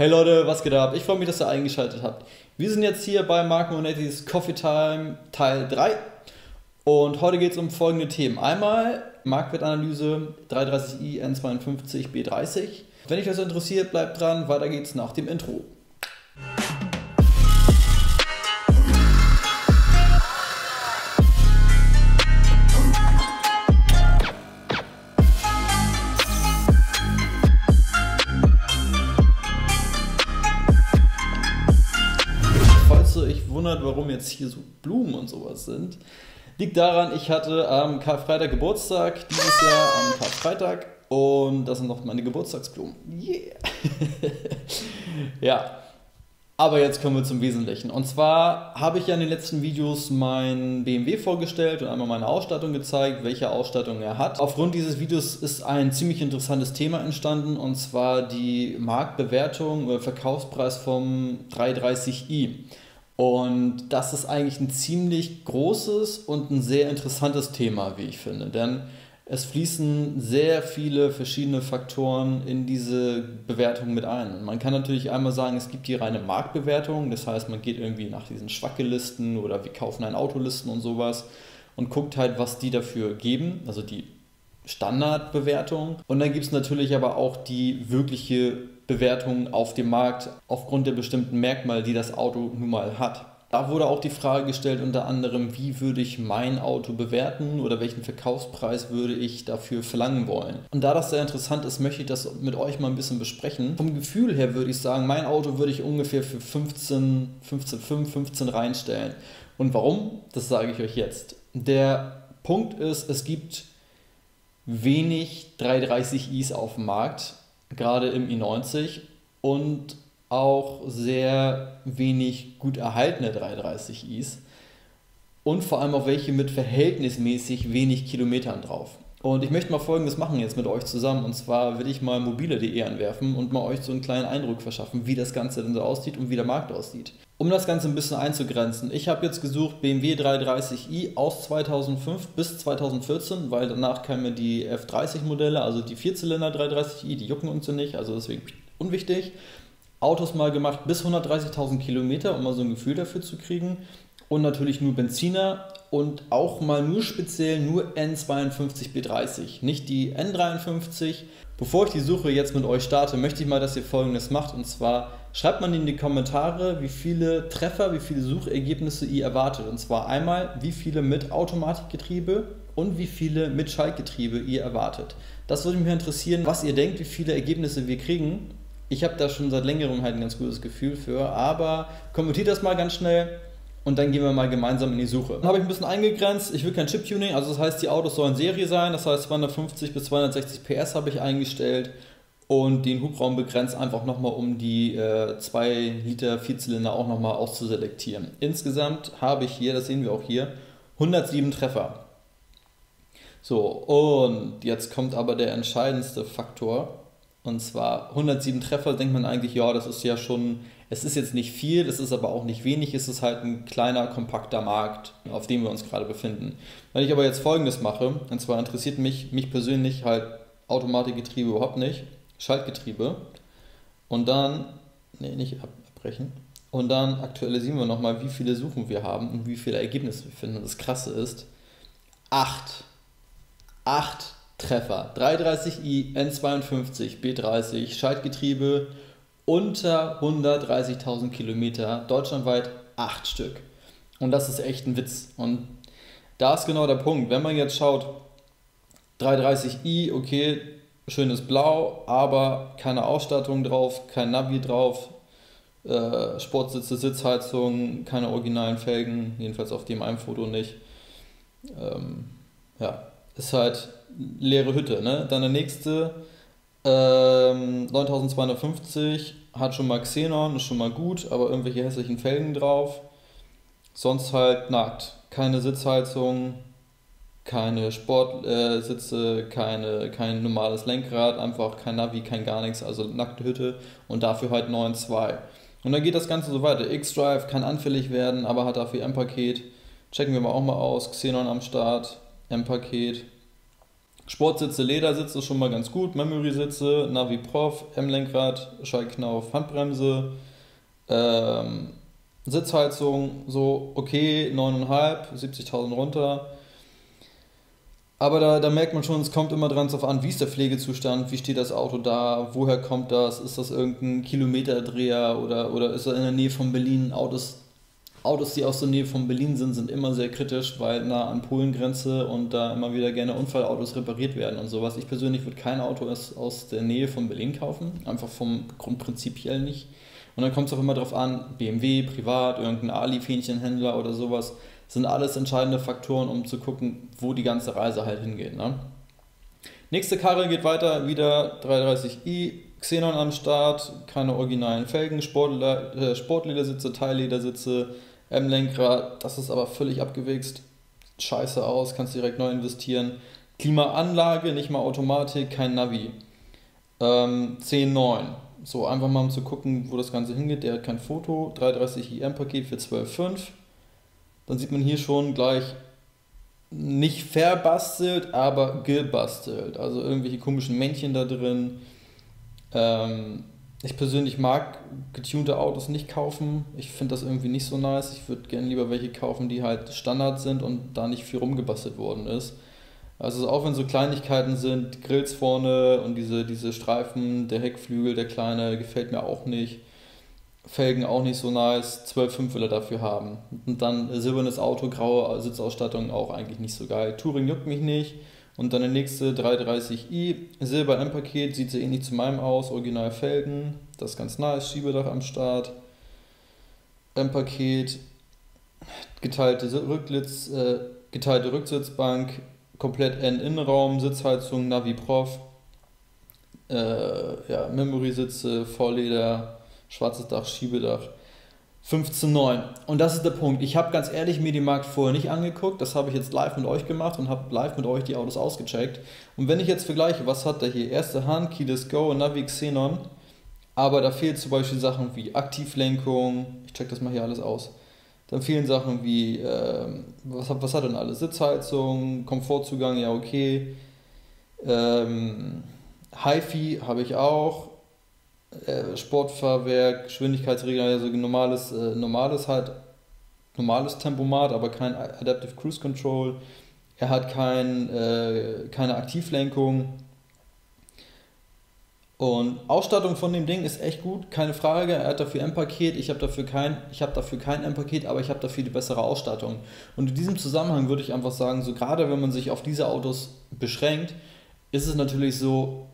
Hey Leute, was geht ab? Ich freue mich, dass ihr eingeschaltet habt. Wir sind jetzt hier bei Marco Monettis Coffee Time Teil 3 und heute geht es um folgende Themen. Einmal Marktwertanalyse 330i N52 B30. Wenn euch das interessiert, bleibt dran. Weiter geht's nach dem Intro. Wundert, warum jetzt hier so Blumen und sowas sind, liegt daran, ich hatte am Karfreitag Geburtstag, dieses Jahr am Karfreitag. Und das sind noch meine Geburtstagsblumen. Yeah! ja. Aber jetzt kommen wir zum Wesentlichen. Und zwar habe ich ja in den letzten Videos mein BMW vorgestellt und einmal meine Ausstattung gezeigt, welche Ausstattung er hat. Aufgrund dieses Videos ist ein ziemlich interessantes Thema entstanden und zwar die Marktbewertung oder Verkaufspreis vom 330i. Und das ist eigentlich ein ziemlich großes und ein sehr interessantes Thema, wie ich finde. Denn es fließen sehr viele verschiedene Faktoren in diese Bewertung mit ein. Man kann natürlich einmal sagen, es gibt die reine Marktbewertung, das heißt, man geht irgendwie nach diesen Schwackelisten oder wir kaufen ein Autolisten und sowas und guckt halt, was die dafür geben, also die Standardbewertung. Und dann gibt es natürlich aber auch die wirkliche Bewertung auf dem Markt aufgrund der bestimmten Merkmale, die das Auto nun mal hat. Da wurde auch die Frage gestellt, unter anderem, wie würde ich mein Auto bewerten oder welchen Verkaufspreis würde ich dafür verlangen wollen. Und da das sehr interessant ist, möchte ich das mit euch mal ein bisschen besprechen. Vom Gefühl her würde ich sagen, mein Auto würde ich ungefähr für 15, 15, 5, 15 reinstellen. Und warum? Das sage ich euch jetzt. Der Punkt ist, es gibt wenig 330is auf dem Markt, gerade im i90 und auch sehr wenig gut erhaltene 330is und vor allem auch welche mit verhältnismäßig wenig Kilometern drauf. Und ich möchte mal folgendes machen jetzt mit euch zusammen. Und zwar will ich mal mobile.de anwerfen und mal euch so einen kleinen Eindruck verschaffen, wie das Ganze denn so aussieht und wie der Markt aussieht. Um das Ganze ein bisschen einzugrenzen, ich habe jetzt gesucht BMW 330i aus 2005 bis 2014, weil danach kamen die F30-Modelle, also die Vierzylinder 330i, die jucken uns ja nicht, also deswegen unwichtig. Autos mal gemacht bis 130.000 Kilometer, um mal so ein Gefühl dafür zu kriegen und natürlich nur Benziner und auch mal nur speziell nur N52B30, nicht die N53. Bevor ich die Suche jetzt mit euch starte, möchte ich mal, dass ihr folgendes macht und zwar schreibt man in die Kommentare, wie viele Treffer, wie viele Suchergebnisse ihr erwartet und zwar einmal, wie viele mit Automatikgetriebe und wie viele mit Schaltgetriebe ihr erwartet. Das würde mich interessieren, was ihr denkt, wie viele Ergebnisse wir kriegen. Ich habe da schon seit längerem halt ein ganz gutes Gefühl für, aber kommentiert das mal ganz schnell und dann gehen wir mal gemeinsam in die Suche. Dann habe ich ein bisschen eingegrenzt, ich will kein Chip-Tuning, also das heißt, die Autos sollen Serie sein, das heißt 250 bis 260 PS habe ich eingestellt und den Hubraum begrenzt einfach nochmal, um die äh, 2 Liter Vierzylinder auch nochmal auszuselektieren. Insgesamt habe ich hier, das sehen wir auch hier, 107 Treffer. So, und jetzt kommt aber der entscheidendste Faktor. Und zwar 107 Treffer, denkt man eigentlich, ja, das ist ja schon es ist jetzt nicht viel, es ist aber auch nicht wenig, es ist halt ein kleiner, kompakter Markt, auf dem wir uns gerade befinden. Wenn ich aber jetzt folgendes mache, und zwar interessiert mich, mich persönlich halt Automatikgetriebe überhaupt nicht, Schaltgetriebe, und dann, nee, nicht abbrechen, und dann aktualisieren wir nochmal, wie viele Suchen wir haben und wie viele Ergebnisse wir finden. Und das Krasse ist, 8. 8 Treffer. 330i, N52, B30, Schaltgetriebe, unter 130.000 Kilometer, deutschlandweit acht Stück. Und das ist echt ein Witz. Und da ist genau der Punkt. Wenn man jetzt schaut, 330i, okay, schönes Blau, aber keine Ausstattung drauf, kein Navi drauf, äh, Sportsitze, Sitzheizung, keine originalen Felgen, jedenfalls auf dem einen Foto nicht. Ähm, ja, ist halt leere Hütte. Ne? Dann der nächste, ähm, 9250, hat schon mal Xenon, ist schon mal gut, aber irgendwelche hässlichen Felgen drauf. Sonst halt nackt. Keine Sitzheizung, keine Sportsitze, äh, keine, kein normales Lenkrad, einfach kein Navi, kein gar nichts, also nackte Hütte und dafür halt 9.2. Und dann geht das Ganze so weiter. X-Drive kann anfällig werden, aber hat dafür M-Paket. Checken wir mal auch mal aus. Xenon am Start, M-Paket. Sportsitze, Ledersitze schon mal ganz gut, Memory-Sitze, Navi Prof, M-Lenkrad, Schallknauf, Handbremse, ähm, Sitzheizung, so okay, 9,5, 70.000 runter. Aber da, da merkt man schon, es kommt immer dran drauf an, wie ist der Pflegezustand, wie steht das Auto da, woher kommt das, ist das irgendein Kilometerdreher oder, oder ist er in der Nähe von Berlin? Autos, Autos, die aus der Nähe von Berlin sind, sind immer sehr kritisch, weil nah an Polengrenze und da immer wieder gerne Unfallautos repariert werden und sowas. Ich persönlich würde kein Auto aus der Nähe von Berlin kaufen, einfach vom Grundprinzipiell nicht. Und dann kommt es auch immer darauf an, BMW, privat, irgendein Ali-Fähnchenhändler oder sowas sind alles entscheidende Faktoren, um zu gucken, wo die ganze Reise halt hingeht. Ne? Nächste Karre geht weiter, wieder 330i, Xenon am Start, keine originalen Felgen, Sportler, äh, Sportledersitze, Teilledersitze, M-Lenkrad, das ist aber völlig abgewichst, scheiße aus, kannst direkt neu investieren. Klimaanlage, nicht mal Automatik, kein Navi. Ähm, 10.9. So, einfach mal um zu gucken, wo das Ganze hingeht. Der hat kein Foto. 330i M-Paket für 12,5 dann sieht man hier schon gleich nicht verbastelt, aber gebastelt. Also irgendwelche komischen Männchen da drin. Ähm, ich persönlich mag getunte Autos nicht kaufen. Ich finde das irgendwie nicht so nice. Ich würde gerne lieber welche kaufen, die halt Standard sind und da nicht viel rumgebastelt worden ist. Also auch wenn so Kleinigkeiten sind, Grills vorne und diese, diese Streifen, der Heckflügel, der kleine, gefällt mir auch nicht. Felgen auch nicht so nice, 12,5 will er dafür haben. Und dann silbernes Auto, graue Sitzausstattung auch eigentlich nicht so geil. Touring juckt mich nicht. Und dann der nächste 330i, Silber M-Paket, sieht sehr ähnlich zu meinem aus, original Felgen, das ist ganz nice, Schiebedach am Start. M-Paket, geteilte, Rücklitz, äh, geteilte Rücksitzbank, komplett N-Innenraum, Sitzheizung, Navi Prof, äh, ja, Memory-Sitze, Vorleder, schwarzes Dach, Schiebedach. 15,9. Und das ist der Punkt. Ich habe ganz ehrlich mir die Markt vorher nicht angeguckt. Das habe ich jetzt live mit euch gemacht und habe live mit euch die Autos ausgecheckt. Und wenn ich jetzt vergleiche, was hat der hier? Erste Hand, Keyless Go, Navi Xenon. Aber da fehlen zum Beispiel Sachen wie Aktivlenkung. Ich check das mal hier alles aus. Dann fehlen Sachen wie, äh, was, was hat denn alles? Sitzheizung, Komfortzugang, ja okay. Ähm, HiFi habe ich auch. Äh, Sportfahrwerk, Geschwindigkeitsregler, also normales, äh, normales halt, normales Tempomat, aber kein Adaptive Cruise Control. Er hat kein, äh, keine Aktivlenkung. Und Ausstattung von dem Ding ist echt gut, keine Frage. Er hat dafür M-Paket, ich habe dafür kein, ich habe dafür kein M-Paket, aber ich habe dafür die bessere Ausstattung. Und in diesem Zusammenhang würde ich einfach sagen, so gerade wenn man sich auf diese Autos beschränkt, ist es natürlich so,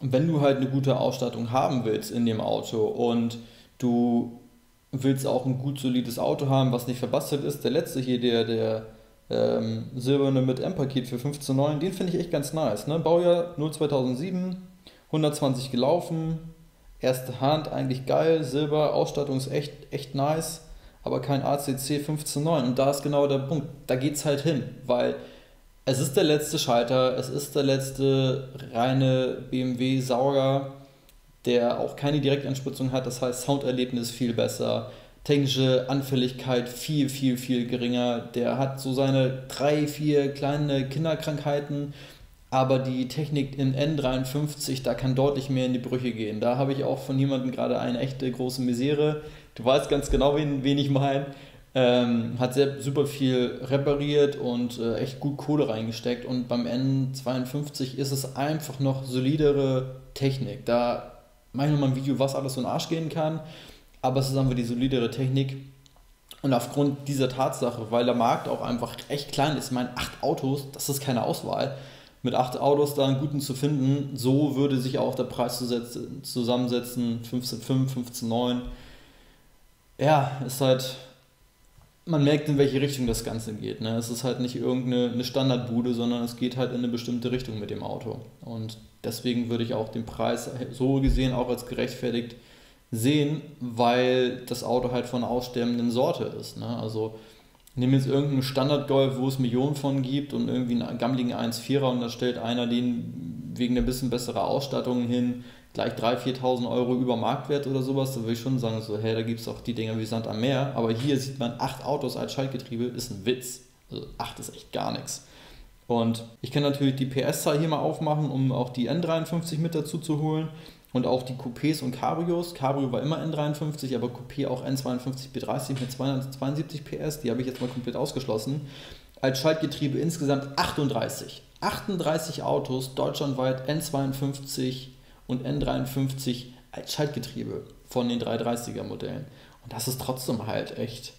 wenn du halt eine gute Ausstattung haben willst in dem Auto und du willst auch ein gut solides Auto haben, was nicht verbastelt ist, der letzte hier, der, der ähm, silberne mit M-Paket für 15,9, den finde ich echt ganz nice. Ne? Baujahr 0 2007, 120 gelaufen, erste Hand, eigentlich geil, Silber, Ausstattung ist echt, echt nice, aber kein ACC 15,9 und da ist genau der Punkt, da geht es halt hin, weil es ist der letzte Schalter, es ist der letzte reine BMW-Sauger, der auch keine Direktanspritzung hat, das heißt Sounderlebnis viel besser, technische Anfälligkeit viel, viel, viel geringer. Der hat so seine drei, vier kleine Kinderkrankheiten, aber die Technik in N53, da kann deutlich mehr in die Brüche gehen. Da habe ich auch von jemandem gerade eine echte große Misere. Du weißt ganz genau, wen, wen ich meine. Ähm, hat sehr, super viel repariert und äh, echt gut Kohle reingesteckt. Und beim N52 ist es einfach noch solidere Technik. Da mache ich nochmal ein Video, was alles so in Arsch gehen kann. Aber es ist einfach die solidere Technik. Und aufgrund dieser Tatsache, weil der Markt auch einfach echt klein ist, ich meine, acht Autos, das ist keine Auswahl. Mit acht Autos da einen guten zu finden, so würde sich auch der Preis zusammensetzen. 15,5, 15,9. Ja, ist halt man merkt, in welche Richtung das Ganze geht. Ne? Es ist halt nicht irgendeine Standardbude, sondern es geht halt in eine bestimmte Richtung mit dem Auto. Und deswegen würde ich auch den Preis so gesehen auch als gerechtfertigt sehen, weil das Auto halt von aussterbenden Sorte ist. Ne? Also nehmen jetzt irgendeinen Standard-Golf, wo es Millionen von gibt und irgendwie einen gammeligen 1,4er und da stellt einer den wegen der bisschen besseren Ausstattung hin, gleich 3.000, 4.000 Euro über Marktwert oder sowas, da würde ich schon sagen, so, hey, da gibt es auch die Dinger wie Sand am Meer. Aber hier sieht man acht Autos als Schaltgetriebe, ist ein Witz. Also acht ist echt gar nichts. Und ich kann natürlich die PS-Zahl hier mal aufmachen, um auch die N53 mit dazu zu holen. Und auch die Coupés und Cabrios. Cabrio war immer N53, aber Coupé auch N52 B30 mit 272 PS. Die habe ich jetzt mal komplett ausgeschlossen. Als Schaltgetriebe insgesamt 38. 38 Autos deutschlandweit N52 und N53 als Schaltgetriebe von den 330er Modellen. Und das ist trotzdem halt echt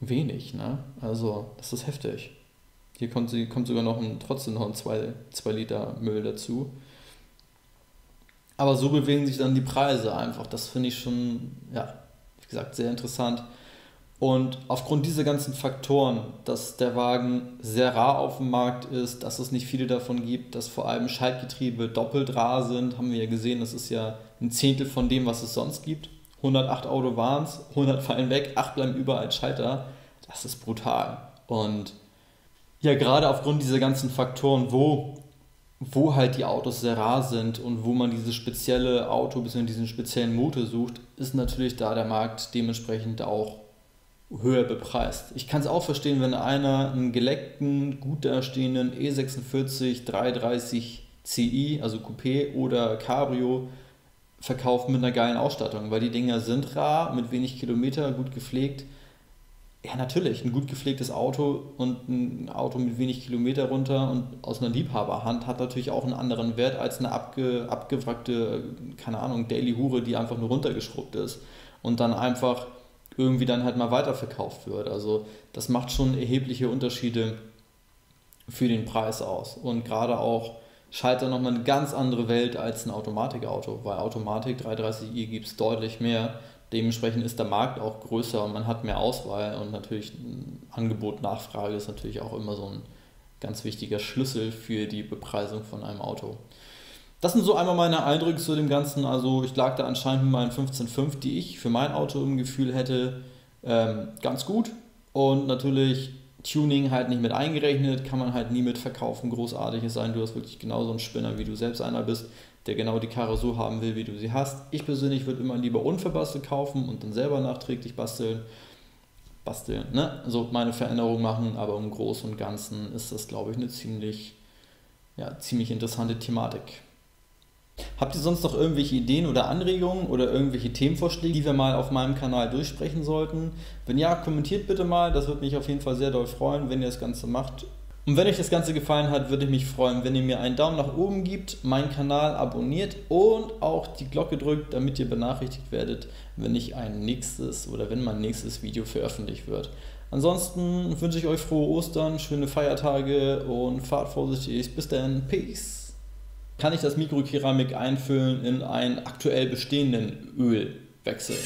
wenig, ne? Also, das ist heftig. Hier kommt, kommt sogar noch ein, trotzdem noch ein 2, 2 Liter Müll dazu. Aber so bewegen sich dann die Preise einfach. Das finde ich schon, ja, wie gesagt, sehr interessant. Und aufgrund dieser ganzen Faktoren, dass der Wagen sehr rar auf dem Markt ist, dass es nicht viele davon gibt, dass vor allem Schaltgetriebe doppelt rar sind, haben wir ja gesehen, das ist ja ein Zehntel von dem, was es sonst gibt. 108 Auto waren es, 100 fallen weg, 8 bleiben über als Schalter. Das ist brutal. Und ja, gerade aufgrund dieser ganzen Faktoren, wo, wo halt die Autos sehr rar sind und wo man dieses spezielle Auto bzw. diesen speziellen Motor sucht, ist natürlich da der Markt dementsprechend auch höher bepreist. Ich kann es auch verstehen, wenn einer einen geleckten, gut dastehenden E46 330 Ci, also Coupé oder Cabrio, verkauft mit einer geilen Ausstattung, weil die Dinger sind rar, mit wenig Kilometer, gut gepflegt. Ja, natürlich, ein gut gepflegtes Auto und ein Auto mit wenig Kilometer runter und aus einer Liebhaberhand hat natürlich auch einen anderen Wert als eine abge, abgewrackte, keine Ahnung, Daily Hure, die einfach nur runtergeschrubbt ist und dann einfach irgendwie dann halt mal weiterverkauft wird. Also das macht schon erhebliche Unterschiede für den Preis aus. Und gerade auch Schalter nochmal eine ganz andere Welt als ein Automatikauto, weil Automatik 330i gibt es deutlich mehr. Dementsprechend ist der Markt auch größer und man hat mehr Auswahl und natürlich Angebot, Nachfrage ist natürlich auch immer so ein ganz wichtiger Schlüssel für die Bepreisung von einem Auto. Das sind so einmal meine Eindrücke zu dem Ganzen. Also ich lag da anscheinend mit meinen 15.5, die ich für mein Auto im Gefühl hätte, ähm, ganz gut. Und natürlich Tuning halt nicht mit eingerechnet, kann man halt nie mit verkaufen, großartig es sein, du hast wirklich genauso einen Spinner, wie du selbst einer bist, der genau die Karre so haben will, wie du sie hast. Ich persönlich würde immer lieber unverbastelt kaufen und dann selber nachträglich basteln. Basteln, ne? Also meine Veränderung machen, aber im Großen und Ganzen ist das, glaube ich, eine ziemlich, ja, ziemlich interessante Thematik. Habt ihr sonst noch irgendwelche Ideen oder Anregungen oder irgendwelche Themenvorschläge, die wir mal auf meinem Kanal durchsprechen sollten? Wenn ja, kommentiert bitte mal, das würde mich auf jeden Fall sehr doll freuen, wenn ihr das Ganze macht. Und wenn euch das Ganze gefallen hat, würde ich mich freuen, wenn ihr mir einen Daumen nach oben gibt, meinen Kanal abonniert und auch die Glocke drückt, damit ihr benachrichtigt werdet, wenn ich ein nächstes oder wenn mein nächstes Video veröffentlicht wird. Ansonsten wünsche ich euch frohe Ostern, schöne Feiertage und fahrt vorsichtig. Bis dann, Peace kann ich das Mikrokeramik einfüllen in einen aktuell bestehenden Ölwechsel.